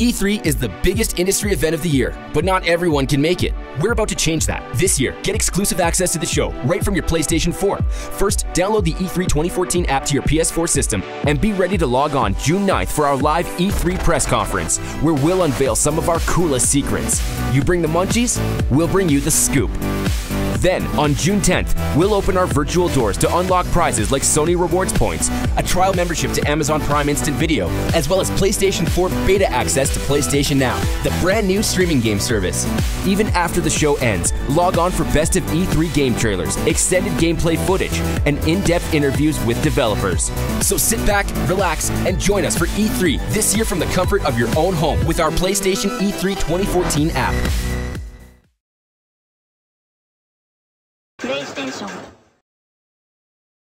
E3 is the biggest industry event of the year, but not everyone can make it. We're about to change that. This year, get exclusive access to the show right from your PlayStation 4. First, download the E3 2014 app to your PS4 system and be ready to log on June 9th for our live E3 press conference, where we'll unveil some of our coolest secrets. You bring the munchies, we'll bring you the scoop. Then, on June 10th, we'll open our virtual doors to unlock prizes like Sony Rewards points, a trial membership to Amazon Prime Instant Video, as well as PlayStation 4 beta access to PlayStation Now, the brand new streaming game service. Even after the show ends, log on for best of E3 game trailers, extended gameplay footage, and in depth interviews with developers. So sit back, relax, and join us for E3 this year from the comfort of your own home with our PlayStation E3 2014 app. プレイステーション